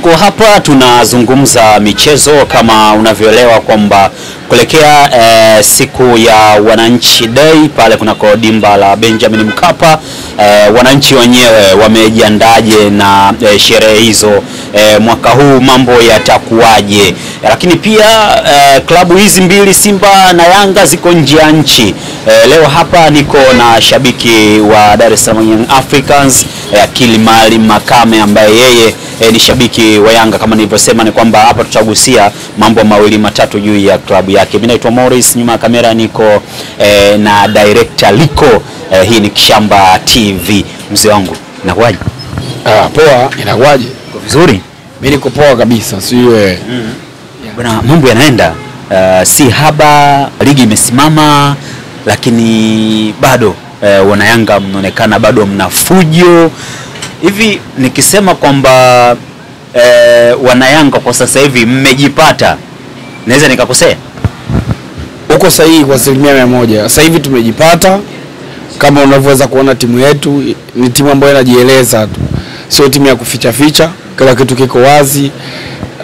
tuko hapa tunazungumza michezo kama unavyoelewa kwamba kuelekea e, siku ya wananchi day pale kunako dimba la Benjamin Mkapa e, wananchi wenyewe wamejiandaje na e, sherehe hizo eh, mwaka huu mambo yatakuwaje? Lakini pia eh, klabu hizi mbili Simba na Yanga ziko nje ya nchi. Eh, leo hapa niko na shabiki wa Dar es Salaam Young Africans eh, Akili Maalim Makame ambaye yeye eh, ni shabiki wa Yanga. Kama nilivyosema ni kwamba hapa tutagusia mambo mawili matatu juu ya klabu yake. Mimi naitwa Morris, nyuma ya kamera niko eh, na director Liko. Eh, hii ni Kishamba TV. Mzee wangu, inakuwaje? Ah, poa, inakuwaje? Uko vizuri? Mimi niko poa kabisa, si wewe? Bwana, mambo yanaenda uh, si haba, ligi imesimama, lakini bado uh, wanayanga mnaonekana bado mna fujo hivi. Nikisema kwamba uh, wanayanga kwa sasa hivi mmejipata, naweza nikakosea? Uko sahihi kwa asilimia mia moja. Sasa hivi tumejipata, kama unavyoweza kuona timu yetu ni timu ambayo inajieleza tu, sio timu ya kuficha ficha. Kila kitu kiko wazi,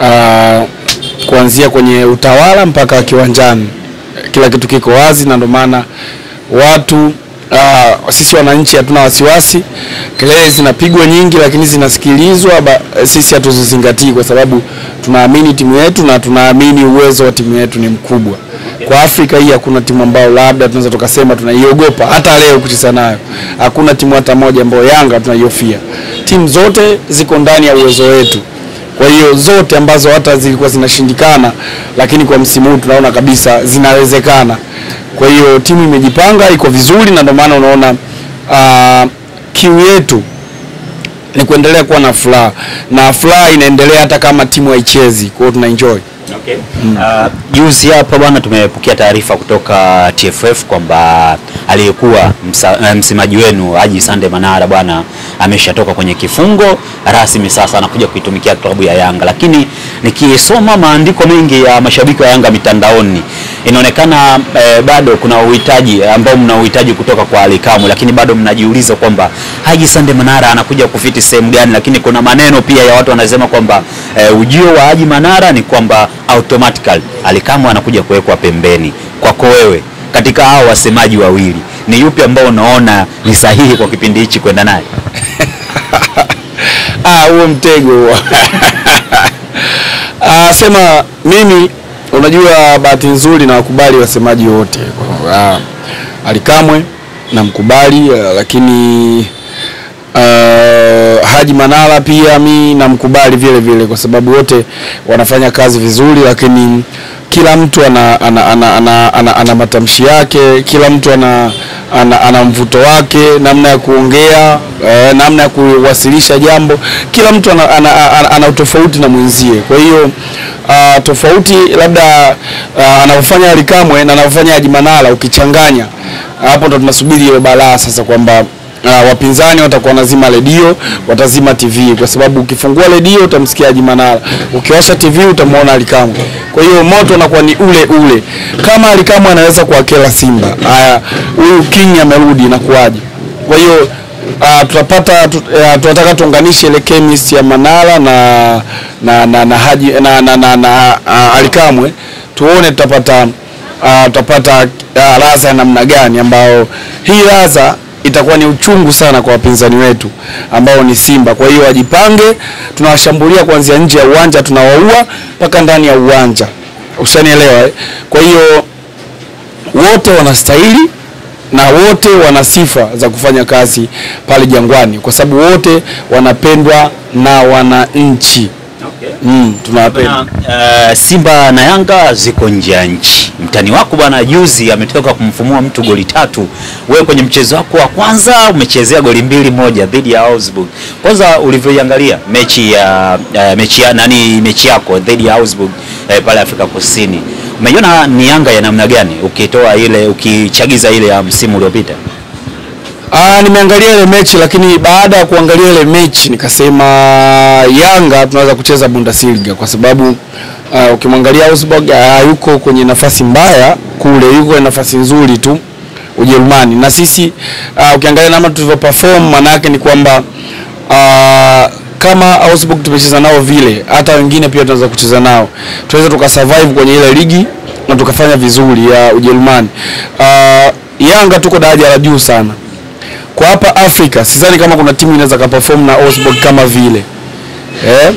uh, kuanzia kwenye utawala mpaka kiwanjani, kila kitu kiko wazi, na ndio maana watu uh, sisi wananchi hatuna wasiwasi. Kelele zinapigwa nyingi, lakini zinasikilizwa. ba- Sisi hatuzizingatii kwa sababu tunaamini timu yetu na tunaamini uwezo wa timu yetu ni mkubwa. Kwa Afrika hii hakuna timu ambayo labda tunaweza tukasema tunaiogopa. Hata leo kucheza nayo hakuna timu hata moja ambayo Yanga tunaihofia. Timu zote ziko ndani ya uwezo wetu. Kwa hiyo zote ambazo hata zilikuwa zinashindikana, lakini kwa msimu huu tunaona kabisa zinawezekana. Kwa hiyo timu imejipanga, iko vizuri, na ndio maana unaona uh, kiu yetu ni kuendelea kuwa na furaha na furaha inaendelea hata kama timu haichezi. Kwa hiyo tuna enjoy. Okay. Uh, juzi hapa bwana tumepokea taarifa kutoka TFF kwamba aliyekuwa eh, msemaji wenu Haji Sande Manara bwana ameshatoka kwenye kifungo rasmi, sasa anakuja kuitumikia klabu ya Yanga. Lakini nikisoma maandiko mengi ya mashabiki wa Yanga mitandaoni inaonekana eh, bado kuna uhitaji ambao mna uhitaji kutoka kwa Alikamu, lakini bado mnajiuliza kwamba Haji Sande Manara anakuja kufiti sehemu gani, lakini kuna maneno pia ya watu wanasema kwamba eh, ujio wa Haji Manara ni kwamba automatically Alikamwe anakuja kuwekwa pembeni. Kwako wewe, katika hao wasemaji wawili, ni yupi ambao unaona ni sahihi kwa kipindi hichi kwenda naye? Ah, huo mtego. Ah, sema mimi, unajua bahati nzuri na wakubali wasemaji wote. Ah, Alikamwe namkubali, mkubali lakini ah, Haji Manara pia mi namkubali vile vile, kwa sababu wote wanafanya kazi vizuri, lakini kila mtu ana, ana, ana, ana, ana, ana matamshi yake, kila mtu ana, ana, ana mvuto wake, namna ya kuongea eh, namna ya kuwasilisha jambo. Kila mtu ana, ana, ana, ana utofauti na mwenzie. Kwa hiyo uh, tofauti labda uh, anavyofanya Alikamwe na anavyofanya Haji Manara ukichanganya, hapo ndo tunasubiri ile balaa sasa kwamba Uh, wapinzani watakuwa wanazima redio, watazima TV kwa sababu ukifungua redio utamsikia Haji Manara, ukiwasha TV utamwona Kamwe. Kwa hiyo moto unakuwa ni ule ule. Kama Kamwe anaweza kuwakela Simba, haya huyu King amerudi, inakuwaje? Kwa hiyo uh, tutapata tu, uh, tunataka tuunganishe ile chemist ya Manara na na na, na, Haji, na, na, na, na uh, Alikamwe tuone tutapata uh, tutapata uh, raza ya namna gani ambayo hii raza itakuwa ni uchungu sana kwa wapinzani wetu ambao ni Simba. Kwa hiyo wajipange, tunawashambulia kuanzia nje ya uwanja, tunawaua mpaka ndani ya uwanja, ushanielewa eh? Kwa hiyo wote wanastahili na wote wana sifa za kufanya kazi pale Jangwani, kwa sababu wote wanapendwa na wananchi. Mm, tunawapenda. Uh, Simba na Yanga ziko nje ya nchi. Mtani wako bwana juzi ametoka kumfumua mtu goli tatu. Wewe kwenye mchezo wako wa kwanza umechezea goli mbili moja dhidi ya Augsburg. Kwanza ulivyoiangalia mechi ya uh, mechi ya nani mechi yako dhidi ya Augsburg eh, pale Afrika Kusini. Umeiona ni Yanga ya namna gani ukitoa ile ukichagiza ile ya msimu uliopita? Ah, nimeangalia ile mechi lakini baada ya kuangalia ile mechi nikasema Yanga tunaweza kucheza Bundesliga kwa sababu Uh, ukimwangalia Augsburg uh, yuko kwenye nafasi mbaya kule, yuko kwenye nafasi nzuri tu Ujerumani, na sisi uh, ukiangalia namna tulivyo perform, maana yake ni kwamba uh, kama Augsburg tumecheza nao vile, hata wengine pia tunaweza kucheza nao, tunaweza tukasurvive kwenye ile ligi na tukafanya vizuri ya Ujerumani. Uh, Yanga tuko daraja la juu sana kwa hapa Afrika, sidhani kama kuna timu inaweza kaperform na Osborne kama vile eh?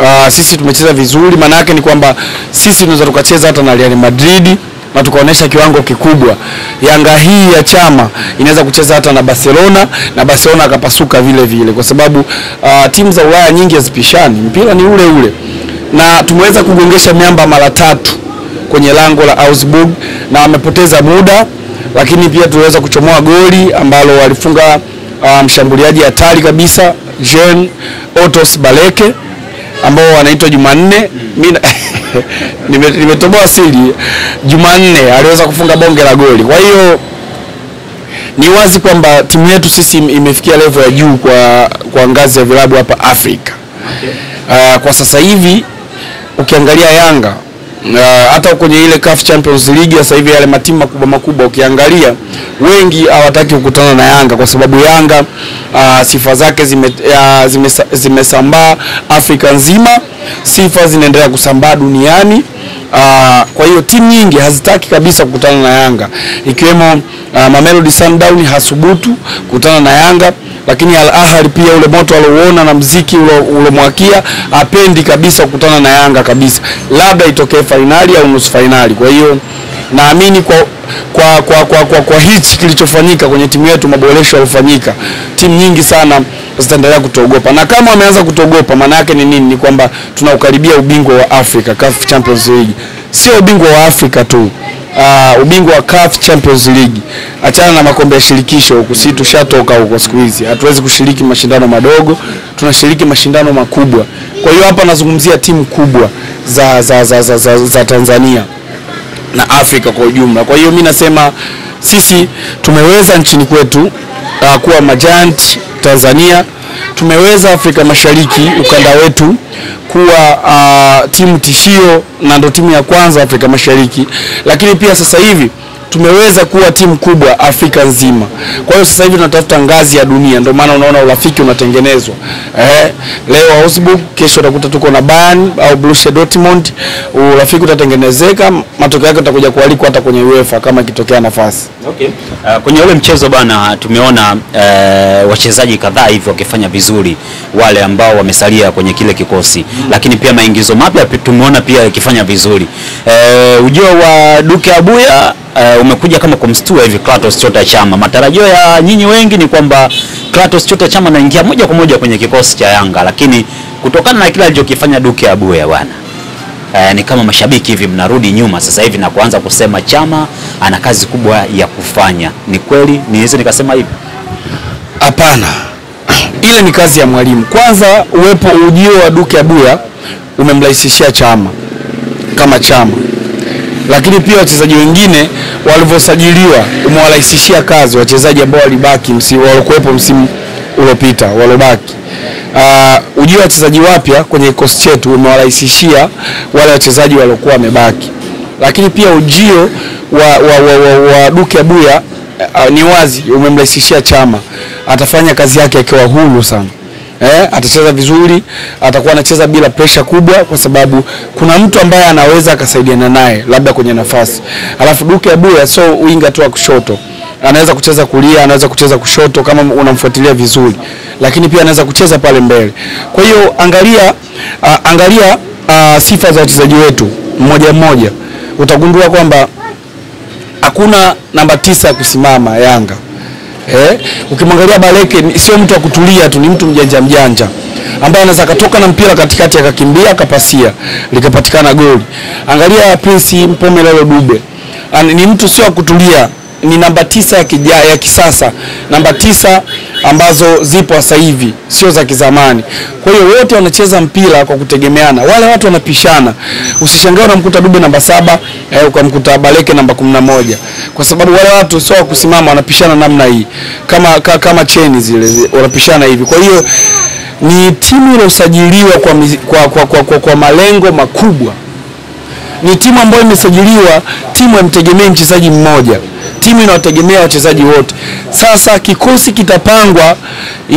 Uh, sisi tumecheza vizuri, maana yake ni kwamba sisi tunaweza tukacheza hata na Real Madrid na tukaonyesha kiwango kikubwa. Yanga hii ya chama inaweza kucheza hata na Barcelona na Barcelona akapasuka vile vile, kwa sababu uh, timu za Ulaya nyingi hazipishani, mpira ni ule ule, na tumeweza kugongesha miamba mara tatu kwenye lango la Augsburg na wamepoteza muda, lakini pia tuliweza kuchomoa goli ambalo walifunga uh, mshambuliaji hatari kabisa Jean Otos Baleke ambao wanaitwa Jumanne. Mimi nime- nimetoboa siri, Jumanne aliweza kufunga bonge la goli. Kwa hiyo ni wazi kwamba timu yetu sisi imefikia level ya juu kwa, kwa ngazi ya vilabu hapa Afrika. Okay. Uh, kwa sasa hivi ukiangalia Yanga hata kwenye ile CAF Champions League sasa hivi yale matimu makubwa makubwa ukiangalia wengi hawataki kukutana na Yanga kwa sababu Yanga uh, sifa zake zime, uh, zime zimesambaa Afrika nzima, sifa zinaendelea kusambaa duniani. Uh, kwa hiyo timu nyingi hazitaki kabisa kukutana na Yanga. Ikiwemo uh, Mamelodi Sundowns hasubutu kukutana na Yanga, lakini Al Ahly pia ule moto alouona na mziki ulomwakia apendi kabisa kukutana na Yanga kabisa, labda itokee fainali au nusu fainali. Kwa hiyo naamini kwa kwa kwa, kwa, kwa, kwa hichi kilichofanyika kwenye timu yetu, maboresho yaliyofanyika, timu nyingi sana zitaendelea kutogopa na kama wameanza kutogopa maana yake ni nini? Ni kwamba tunaukaribia ubingwa wa Africa, CAF Champions League. Sio ubingwa wa Afrika tu, uh, ubingwa wa CAF Champions League. Achana na makombe ya shirikisho huku, si tushatoka huko siku hizi, hatuwezi kushiriki mashindano madogo, tunashiriki mashindano makubwa. Kwa hiyo hapa nazungumzia timu kubwa za, za, za, za, za, za Tanzania na Afrika kwa ujumla. Kwa hiyo mi nasema sisi tumeweza nchini kwetu uh, kuwa majanti Tanzania, tumeweza Afrika Mashariki ukanda wetu kuwa uh, timu tishio na ndo timu ya kwanza Afrika Mashariki, lakini pia sasa hivi tumeweza kuwa timu kubwa Afrika nzima. Kwa hiyo sasa hivi tunatafuta ngazi ya dunia, ndio maana unaona urafiki unatengenezwa. Eh, leo Augsburg, kesho utakuta tuko na Bayern au Borussia Dortmund, urafiki utatengenezeka, matokeo yake utakuja kualikwa hata kwenye UEFA kama ikitokea nafasi. Okay. Uh, kwenye ule mchezo bana tumeona uh, wachezaji kadhaa hivi wakifanya vizuri wale ambao wamesalia kwenye kile kikosi mm. lakini pia maingizo mapya tumeona pia ikifanya vizuri. Uh, ujio wa Duke Abuya uh, umekuja kama kumstua hivi Kratos Chota Chama. Matarajio ya nyinyi wengi ni kwamba Kratos Chota Chama anaingia moja kwa moja kwenye kikosi cha Yanga, lakini kutokana na kile alichokifanya Duke Abuya bwana Uh, ni kama mashabiki hivi mnarudi nyuma sasa hivi na kuanza kusema Chama ana kazi kubwa ya kufanya. Ni kweli niweze nikasema hivi? Hapana, ile ni kazi ya mwalimu. Kwanza uwepo ujio wa Duke Abuya umemrahisishia Chama kama Chama, lakini pia wachezaji wengine walivyosajiliwa umewarahisishia kazi wachezaji ambao walibaki msimu waliokuwepo msimu uliopita waliobaki. Uh, ujio wa wachezaji wapya kwenye kikosi chetu umewarahisishia wale wachezaji waliokuwa wamebaki, lakini pia ujio wa, wa, wa, wa, wa Duke Abuya uh, ni wazi umemrahisishia Chama, atafanya kazi yake akiwa huru sana. Eh, atacheza vizuri, atakuwa anacheza bila presha kubwa, kwa sababu kuna mtu ambaye anaweza akasaidiana naye labda kwenye nafasi. Alafu Duke Abuya so winga tu wa kushoto, anaweza kucheza kulia, anaweza kucheza kushoto kama unamfuatilia vizuri, lakini pia anaweza kucheza pale mbele. Kwa hiyo angalia, uh, angalia uh, sifa za wachezaji wetu mmoja mmoja, utagundua kwamba hakuna namba tisa ya kusimama Yanga. Eh, ukimwangalia Baleke sio mtu wa kutulia tu, ni mtu mjanja mjanja ambaye anaweza akatoka na mpira katikati akakimbia akapasia likapatikana goli. Angalia Prince Mpomelelo Dube, ni mtu sio wa kutulia, ni namba tisa ya, kija, ya kisasa, namba tisa ambazo zipo sasa hivi, sio za kizamani. Kwa hiyo wote wanacheza mpira kwa kutegemeana, wale watu wanapishana. Usishangae unamkuta Dube namba saba eh, ukamkuta Baleke namba kumi na moja kwa sababu wale watu sio wa kusimama, wanapishana namna hii kama, ka, kama cheni zile zi- wanapishana hivi. Kwa hiyo ni timu iliyosajiliwa kwa, kwa, kwa, kwa, kwa, kwa malengo makubwa ni timu ambayo imesajiliwa, timu haimtegemei mchezaji mmoja. Timu inawategemea wachezaji wote. Sasa kikosi kitapangwa,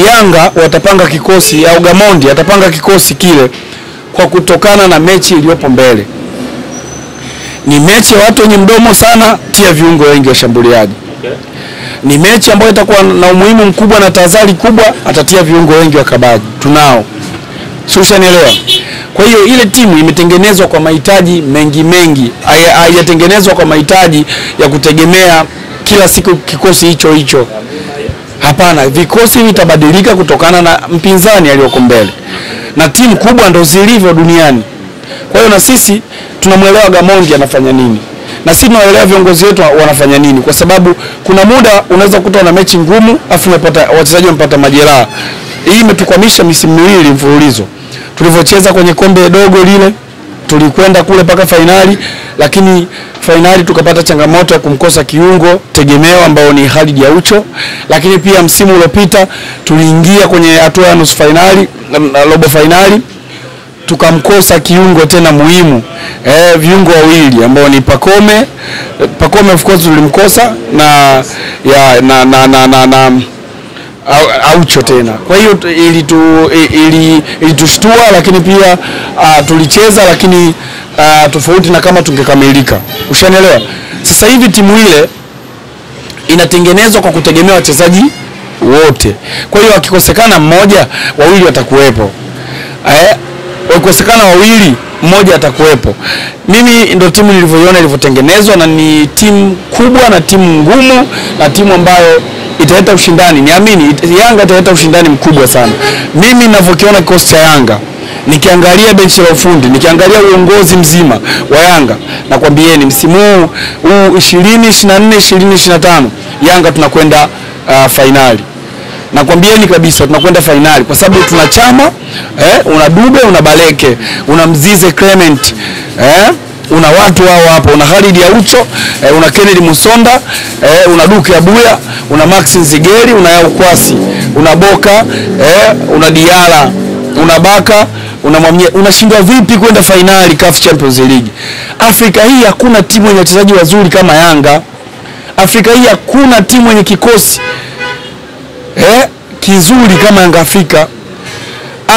Yanga watapanga kikosi au Gamondi atapanga kikosi kile kwa kutokana na mechi iliyopo mbele. Ni mechi ya watu wenye mdomo sana, tia viungo wengi washambuliaji. Ni mechi ambayo itakuwa na umuhimu mkubwa na tahadhari kubwa, atatia viungo wengi wakabaji. Tunao, si ushanielewa? Kwa hiyo ile timu imetengenezwa kwa mahitaji mengi mengi, haijatengenezwa kwa mahitaji ya kutegemea kila siku kikosi hicho hicho. Hapana, vikosi vitabadilika kutokana na mpinzani aliyoko mbele, na timu kubwa ndo zilivyo duniani. Kwa hiyo na sisi tunamwelewa Gamondi anafanya nini, na sisi tunaelewa viongozi wetu wanafanya nini, kwa sababu kuna muda unaweza kukuta na mechi ngumu afu umepata wachezaji wamepata majeraha. Hii imetukwamisha misimu miwili mfululizo. Tulivyocheza kwenye kombe dogo lile, tulikwenda kule mpaka fainali, lakini fainali tukapata changamoto ya kumkosa kiungo tegemeo ambao ni Khalid Aucho, lakini pia msimu uliopita tuliingia kwenye hatua ya nusu fainali, na robo fainali tukamkosa kiungo tena muhimu eh, viungo wawili ambao ni Pakome. Pakome of course tulimkosa na ya na na na, na, na au- Aucho tena. Kwa hiyo tu- ili, ili ilitushtua, lakini pia uh, tulicheza lakini uh, tofauti na kama tungekamilika. Ushanielewa? Sasa hivi timu ile inatengenezwa kwa kutegemea wachezaji wote. Kwa hiyo wakikosekana mmoja, wawili watakuwepo. Eh, wakikosekana wawili, mmoja atakuwepo. Mimi ndo timu nilivyoiona ilivyotengenezwa, na ni timu kubwa na timu ngumu na timu ambayo italeta ushindani. Niamini it- Yanga italeta ushindani mkubwa sana. Mimi ninavyokiona kikosi cha Yanga nikiangalia benchi la ufundi, nikiangalia uongozi mzima wa Yanga, nakwambieni msimu huu huu 20 24 20 25 Yanga tunakwenda uh, fainali nakwambieni kabisa tunakwenda fainali kwa sababu tuna Chama eh, una Dube una Baleke una Mzize Clement eh, una watu hao hapo, una Khalid Aucho eh, una Kennedy Musonda eh, una Duke Abuya una Max Nzigeri una Yaukwasi, una Boka eh, una Diala una Baka una Mwamnye, unashindwa vipi kwenda fainali CAF Champions League? Afrika hii hakuna timu yenye wachezaji wazuri kama Yanga. Afrika hii hakuna timu yenye kikosi eh, kizuri kama Yanga Afrika.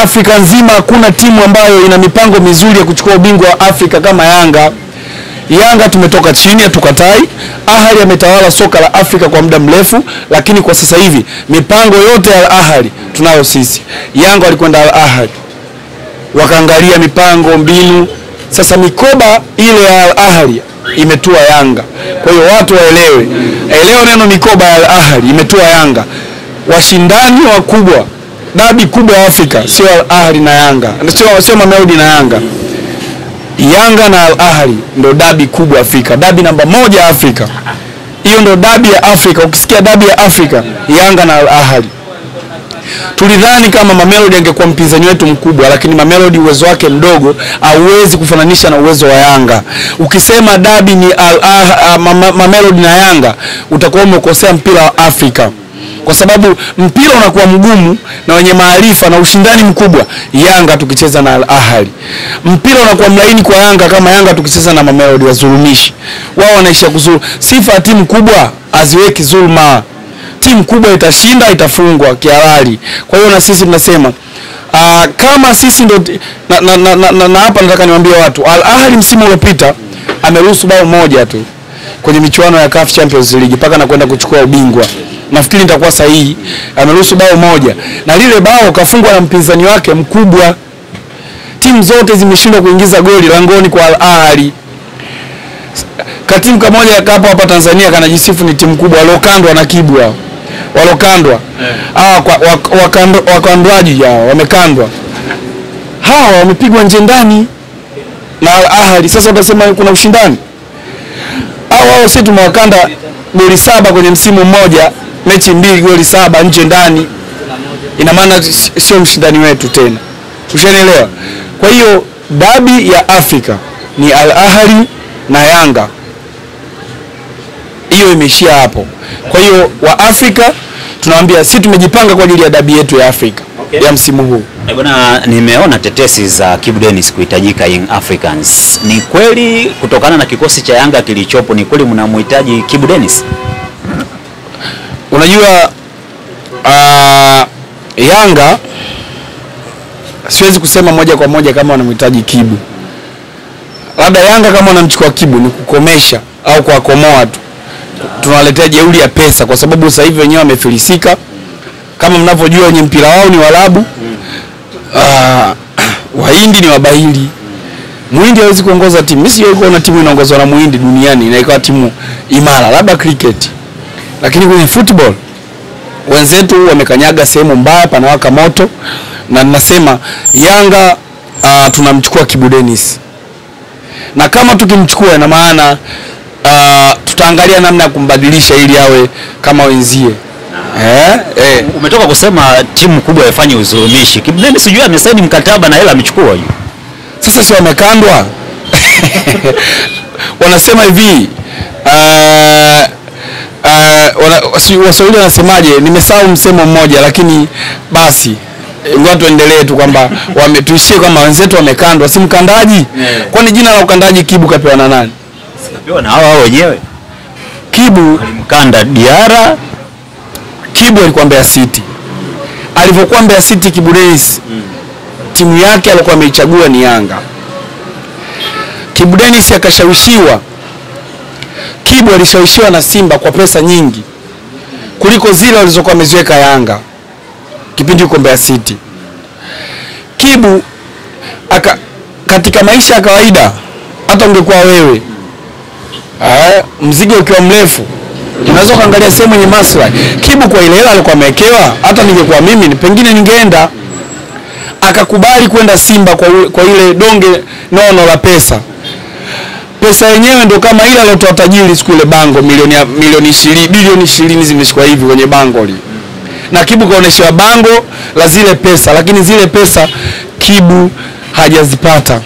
Afrika nzima hakuna timu ambayo ina mipango mizuri ya kuchukua ubingwa wa Afrika kama Yanga. Yanga tumetoka chini, hatukatai. Ahali ametawala soka la Afrika kwa muda mrefu, lakini kwa sasa hivi mipango yote ya Ahali tunayo sisi. Yanga walikwenda Ahali wakaangalia mipango, mbinu. Sasa mikoba ile ya Ahali imetua Yanga. Kwa hiyo watu waelewe, elewe neno mikoba ya Ahali imetua Yanga. Washindani wakubwa, dabi kubwa ya Afrika sio Ahali na Yanga, sio Mamelodi na Yanga. Yanga na Al Ahli ndo dabi kubwa Afrika, dabi namba moja Afrika. Hiyo ndo dabi ya Afrika. Ukisikia dabi ya Afrika, Yanga na Al Ahli. Tulidhani kama Mamelodi angekuwa mpinzani wetu mkubwa, lakini Mamelodi uwezo wake mdogo, hauwezi kufananisha na uwezo wa Yanga. Ukisema dabi ni Al Ah- ah, Mamelodi na Yanga, utakuwa umekosea mpira wa Afrika, kwa sababu mpira unakuwa mgumu na wenye maarifa na ushindani mkubwa Yanga tukicheza na Al Ahly. Mpira unakuwa mlaini kwa Yanga kama Yanga tukicheza na Mamelodi, wazulumishi wao wanaishia kuzuru. Sifa ya timu kubwa haziweki zulma. timu kubwa itashinda itafungwa kihalali. Kwa hiyo na sisi tunasema aa, kama sisi ndo na, na, na, na, na, na hapa nataka niwaambie watu Al Ahly msimu uliopita ameruhusu bao moja tu kwenye michuano ya CAF Champions League mpaka anakwenda kuchukua ubingwa. Nafikiri nitakuwa sahihi, ameruhusu bao moja. Na lile bao kafungwa na mpinzani wake mkubwa. Timu zote zimeshindwa kuingiza goli langoni kwa Al Ahly katimu kamoja kapo hapa Tanzania kanajisifu ni timu kubwa waliokandwa na Kibwa, walokandwa. Hawa yeah. wak- wakando- wakandwaji hao wamekandwa. Hawa wamepigwa nje ndani na Al Ahly. Sasa utasema kuna ushindani hao wao, sisi tumewakanda goli saba kwenye msimu mmoja, mechi mbili, goli saba nje ndani, ina maana sio mshindani wetu tena, ushanielewa? Kwa hiyo dabi ya Afrika ni Al Ahly na Yanga hiyo imeishia hapo. Kwa hiyo wa Afrika tunawaambia si tumejipanga kwa ajili ya dabi yetu ya Afrika Okay. ya msimu huu. Eh, Bwana, nimeona tetesi za Kibu Dennis kuhitajika Young Africans. Ni kweli kutokana na kikosi cha Yanga kilichopo, ni kweli mnamhitaji Kibu Dennis? unajua uh, Yanga siwezi kusema moja kwa moja kama wanamhitaji Kibu. Labda Yanga kama wanamchukua Kibu ni kukomesha au kuwakomoa tu, tunawaletea jeuri ya pesa, kwa sababu sasa hivi wenyewe wamefilisika. Kama mnavyojua wenye mpira wao ni Waarabu uh, Wahindi ni Wabahili. Muhindi hawezi kuongoza timu. Mimi sijawahi kuona timu inaongozwa na Muhindi duniani na ikawa timu imara, labda cricket, lakini kwenye football wenzetu wamekanyaga sehemu mbaya, panawaka moto, na ninasema Yanga uh, tunamchukua Kibu Dennis, na kama tukimchukua, ina maana uh, tutaangalia namna ya kumbadilisha ili awe kama wenzie eh, eh. Umetoka kusema timu kubwa ifanye uzulumishi. Kibdeni sijui amesaini mkataba na hela amechukua hiyo. Sasa si wamekandwa? Wanasema hivi uh, uh, wana, si- Waswahili wanasemaje? Nimesahau msemo mmoja, lakini basi ngoja tuendelee tu kwamba wametuishie kwamba wenzetu wamekandwa, si mkandaji. Yeah. Kwani jina la ukandaji Kibu kapewa na nani? Sikapewa na hao hao wenyewe. Kibu Alimkanda Diara Kibu alikuwa Mbeya City. Alivyokuwa Mbeya City, Kibu timu yake alikuwa ameichagua ni Yanga. Kibu Dennis akashawishiwa. Kibu alishawishiwa na Simba kwa pesa nyingi kuliko zile walizokuwa ameziweka Yanga kipindi yuko Mbeya City. Kibu aka, katika maisha ya kawaida, hata ungekuwa wewe Aa, mzigo ukiwa mrefu unaweza ukaangalia sehemu yenye maslahi. Kibu kwa ile hela alikuwa amewekewa, hata ningekuwa mimi pengine ningeenda. Akakubali kwenda Simba kwa, ule- kwa ile donge nono la pesa. Pesa yenyewe ndio kama ile aliyotoa tajiri siku ile bango milioni milioni 20 bilioni 20 zimeshikwa hivi kwenye bango li. Na Kibu kaoneshewa bango la zile pesa, lakini zile pesa Kibu hajazipata.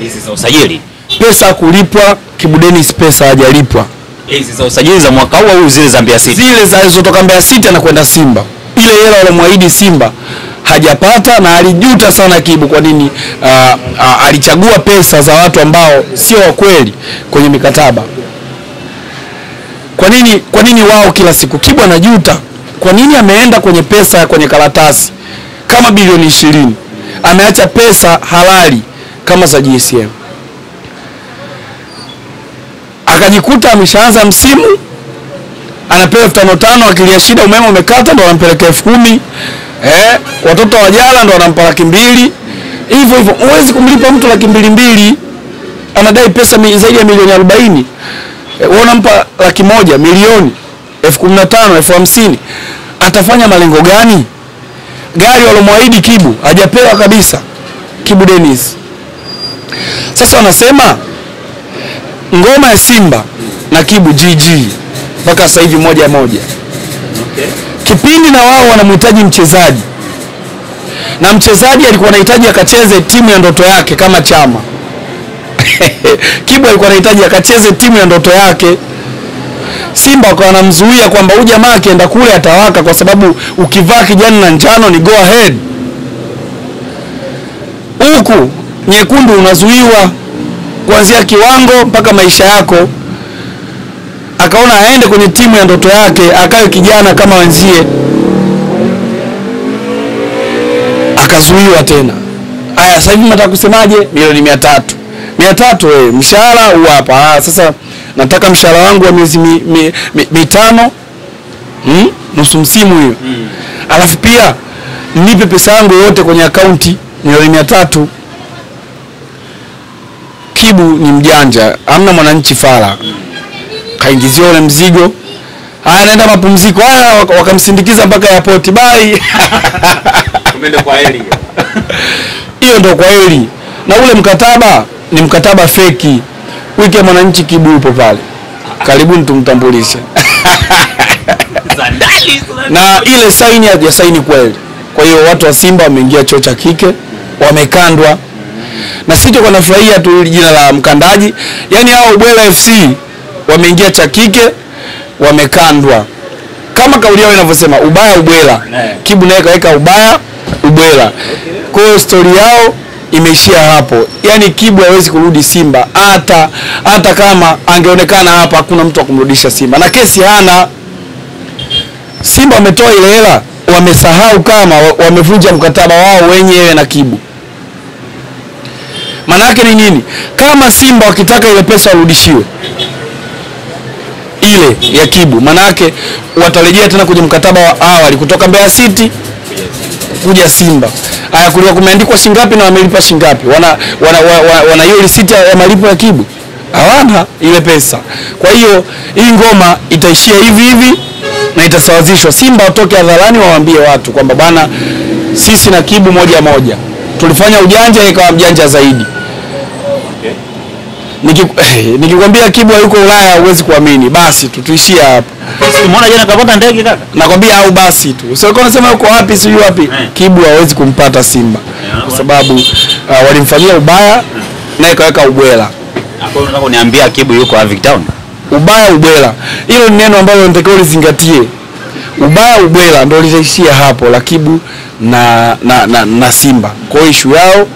hizi za usajili. Pesa kulipwa, Kibu Dennis pesa hajalipwa. Hizi za usajili za mwaka huu au zile za Mbeya City? zile zilizotoka Mbeya City na kwenda Simba, ile hela walomwahidi Simba hajapata, na alijuta sana Kibu kwa nini Uh, uh, alichagua pesa za watu ambao sio wa kweli kwenye mikataba. Kwa nini, kwa nini wao kila siku? Kibu anajuta kwa nini ameenda kwenye pesa kwenye karatasi kama bilioni ishirini, ameacha pesa halali kama za GSM, akajikuta ameshaanza msimu anapewa elfu tano tano, akilia shida umeme umekata ndo anampeleka elfu kumi eh, watoto wajala ndo anampa laki mbili hivyo hivyo. Huwezi kumlipa mtu laki mbili mbili, anadai pesa zaidi ya milioni arobaini eh, unampa laki moja milioni elfu kumi na tano elfu hamsini atafanya malengo gani? Gari walomwahidi Kibu hajapewa kabisa, Kibu Dennis. Sasa wanasema ngoma ya Simba na Kibu GG mpaka sasa hivi moja moja. Kipindi na wao wanamhitaji mchezaji na mchezaji alikuwa anahitaji akacheze timu ya ndoto yake kama Chama. Kibu alikuwa anahitaji akacheze timu ya ndoto yake. Simba wakawa wanamzuia kwamba huyu jamaa akienda kule atawaka, kwa sababu ukivaa kijani na njano ni go ahead, huku nyekundu unazuiwa kuanzia kiwango mpaka maisha yako. Akaona aende kwenye timu ya ndoto yake, akawe kijana kama wenzie, akazuiwa tena. Aya, sasa hivi nataka kusemaje? Milioni mia tatu mia tatu eh, mshahara huu hapa. Ah, sasa nataka mshahara wangu wa miezi mi, mi, mi, mitano hmm? nusu msimu hiyo hmm. alafu pia nipe pesa yangu yote kwenye akaunti milioni mia tatu. Kibu ni mjanja, amna mwananchi fala, kaingizia ule mzigo. Haya, naenda mapumziko. Haya, wakamsindikiza mpaka airport. Bye. Tumeenda kwa heli. hiyo ndo kwa heri. Na ule mkataba ni mkataba feki. Wiki ya mwananchi Kibu yupo pale, karibuni tumtambulishe. Na ile saini hajasaini kweli. Kwa hiyo watu wa Simba wameingia choo cha kike, wamekandwa na sisi tuko nafurahia tu jina la mkandaji, Yani hao Bwela FC wameingia cha kike, wamekandwa. Kama kauli yao inavyosema, ubaya ubwela. Kibu naye kaweka ubaya ubwela. Kwa hiyo stori yao imeishia hapo, yaani Kibu hawezi kurudi Simba. Hata hata kama angeonekana hapa, hakuna mtu wa kumrudisha Simba. Na kesi hana. Simba wametoa ile hela, wamesahau kama wamevunja mkataba wao wenyewe na Kibu. Maana yake ni nini? Kama Simba wakitaka ile pesa warudishiwe ile ya Kibu, maana yake watarejea tena kwenye mkataba wa awali kutoka Mbeya City kuja Simba. Aya, kulikuwa kumeandikwa shingapi na wamelipa shingapi? Wana wana wana, wana hiyo risiti ya malipo ya Kibu? Hawana ile pesa. Kwa hiyo hii ngoma itaishia hivi hivi na itasawazishwa. Simba watoke hadharani wawaambie watu kwamba bana, sisi na Kibu moja moja tulifanya ujanja, ikawa mjanja zaidi. Okay. Nikikwambia Kibwa yuko Ulaya huwezi kuamini. Basi tu tuishie hapo. Umeona jana kapata ndege kaka? Nakwambia au basi tu. Sio kwa nasema yuko wapi sio wapi. Kibwa hawezi kumpata Simba kwa sababu uh, walimfanyia ubaya naye kaweka ubwela. Hapo unataka kuniambia Kibwa yuko Avic Town? Ubaya ubwela. Hilo ni neno ambalo natakiwa lizingatie. Ubaya ubwela ndo litaishia hapo Lakibu na na, na, na Simba. Kwa hiyo ishu yao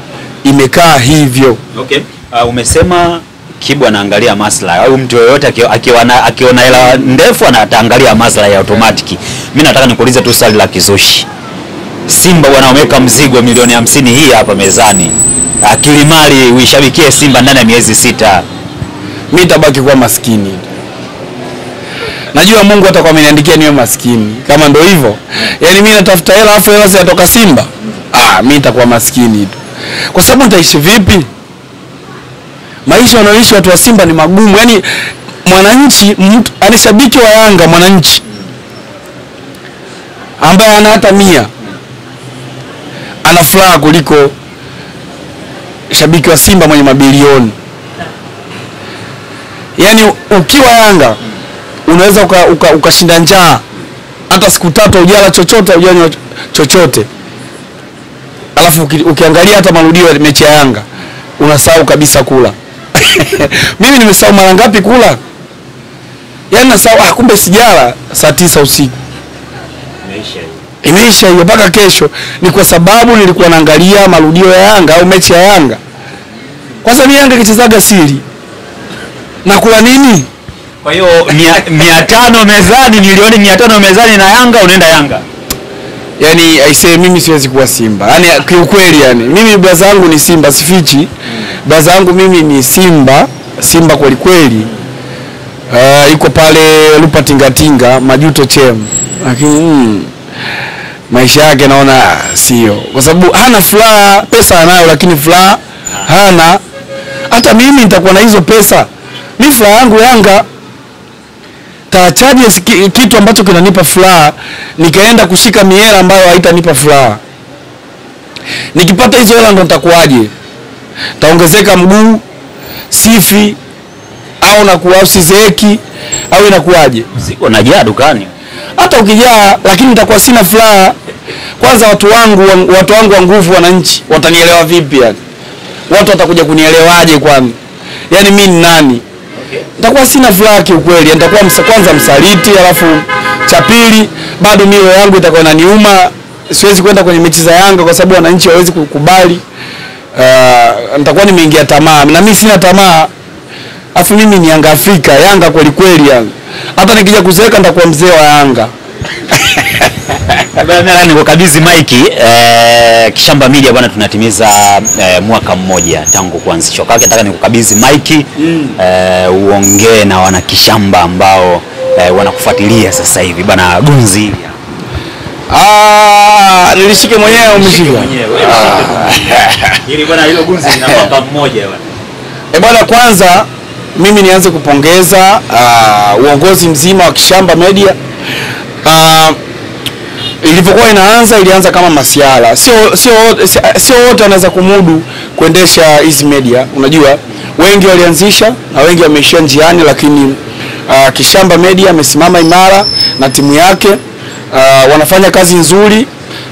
imekaa hivyo. Okay. Uh, umesema Kibu anaangalia maslahi au mtu yoyote aki- akiona akiona hela ndefu anaangalia maslahi ya automatic. Mimi nataka nikuulize tu swali la kizushi. Simba bwana wameweka mzigo milioni hamsini hii hapa mezani. Akili mali uishabikie Simba ndani ya miezi sita. Mimi nitabaki kuwa maskini. Najua Mungu atakuwa ameniandikia niwe maskini, kama ndio hivyo. Yaani mimi natafuta hela afu hela zinatoka Simba, ah, mimi nitakuwa maskini tu, kwa sababu nitaishi vipi? Maisha wanaoishi watu wa Simba ni magumu. Yaani mwananchi, mtu ani shabiki wa Yanga, mwananchi ambaye ana hata mia ana furaha kuliko shabiki wa Simba mwenye mabilioni. Yaani ukiwa Yanga unaweza ukashinda uka, uka njaa hata siku tatu hujala chochote hujanywa chochote, alafu uki, ukiangalia hata marudio ya mechi ya Yanga unasahau kabisa kula. Mimi nimesahau mara ngapi kula, yaani nasahau, ah, kumbe sijala saa tisa usiku imeisha hiyo mpaka kesho. Ni kwa sababu nilikuwa naangalia marudio ya Yanga au mechi ya Yanga. Kwanza mimi Yanga ikichezaga siri nakula nini? Kwa hiyo mia, tano mezani milioni mia tano mezani na Yanga unaenda Yanga. yani aisee mimi siwezi kuwa Simba. Yani kiukweli yani mimi braza yangu ni Simba sifichi. Braza yangu mimi ni Simba Simba kweli kweli. Uh, iko pale lupa tingatinga majuto chem. Lakini mm, maisha yake naona ah, sio. Kwa sababu hana furaha pesa anayo lakini furaha hana. Hata mimi nitakuwa na hizo pesa. Mi furaha yangu Yanga taachaje charges kitu ambacho kinanipa furaha nikaenda kushika miela ambayo haitanipa furaha. Nikipata hizo hela ndo nitakuwaje? Taongezeka mguu sifi au nakuwa sizeeki au inakuwaje? Siko najaa dukani. hata ukijaa lakini nitakuwa sina furaha. Kwanza watu wangu wa- watu wangu wa nguvu wananchi watanielewa vipi yani? Watu watakuja kunielewaje kwani yani mi ni nani nitakuwa sina furaha kiukweli nitakuwa msa, kwanza msaliti alafu cha pili bado mioyo yangu itakuwa inaniuma. Siwezi kwenda kwenye mechi za Yanga kwa sababu wananchi hawawezi kukubali. Uh, nitakuwa nimeingia tamaa na mimi sina tamaa. Afu mimi ni Yanga Afrika Yanga kweli kweli Yanga. Hata nikija kuzeeka nitakuwa mzee wa Yanga nikukabidhi maiki eh, Kishamba Media bwana, tunatimiza eh, mwaka mmoja tangu kuanzishwa kwake. Nataka nikukabidhi maiki eh, uongee na wana Kishamba ambao eh, wanakufuatilia sasa hivi bwana Gunzi. ah nilishike mwenyewe umeshika Ili bwana hilo Gunzi lina mwaka mmoja bwana. Eh, bwana, kwanza mimi nianze kupongeza uh, uongozi mzima wa Kishamba Media. Uh, ilivyokuwa inaanza ilianza kama masiala, sio sio sio wote wanaweza kumudu kuendesha hizi media. Unajua, wengi walianzisha na wengi wameishia njiani, lakini uh, Kishamba Media amesimama imara na timu yake uh, wanafanya kazi nzuri,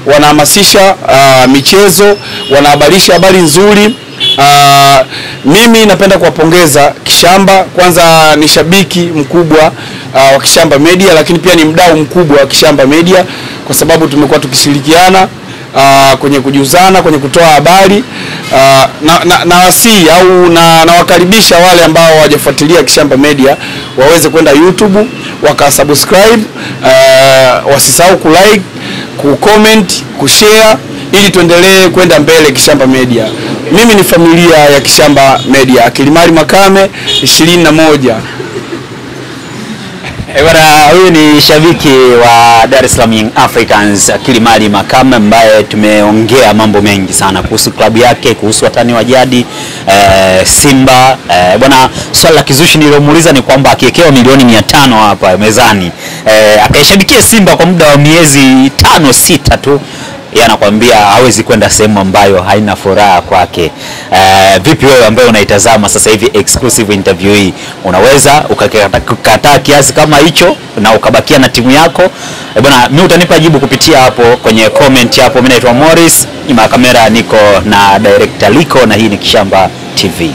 wanahamasisha uh, michezo, wanahabarisha habari nzuri. Uh, mimi napenda kuwapongeza Kishamba. Kwanza ni shabiki mkubwa uh, wa Kishamba Media, lakini pia ni mdau mkubwa wa Kishamba Media kwa sababu tumekuwa tukishirikiana uh, kwenye kujuzana, kwenye kutoa habari uh, na, na, na wasii au na nawakaribisha wale ambao hawajafuatilia Kishamba Media waweze kwenda YouTube wakasubscribe, uh, wasisahau kulike, kucomment, kushare ili tuendelee kwenda mbele Kishamba Media. Mimi ni familia ya Kishamba Media, Kilimari Makame ishirini na moja. Eh, Bwana, huyu ni shabiki wa Dar es Salaam Young Africans Kilimali Makame ambaye tumeongea mambo mengi sana kuhusu klabu yake, kuhusu watani wa jadi e, Simba. E, bwana, swali la kizushi nililomuuliza ni kwamba akiwekewa milioni mia tano hapa mezani e, akaishabikia Simba kwa muda wa miezi tano sita tu yeye anakwambia hawezi kwenda sehemu ambayo haina furaha kwake. Uh, vipi wewe ambaye unaitazama sasa hivi exclusive interview hii, unaweza ukakata- kiasi kama hicho na ukabakia na timu yako? E bwana, mimi utanipa jibu kupitia hapo kwenye comment hapo. Mimi naitwa Morris, nyuma ya kamera niko na director Liko na hii ni Kishamba TV.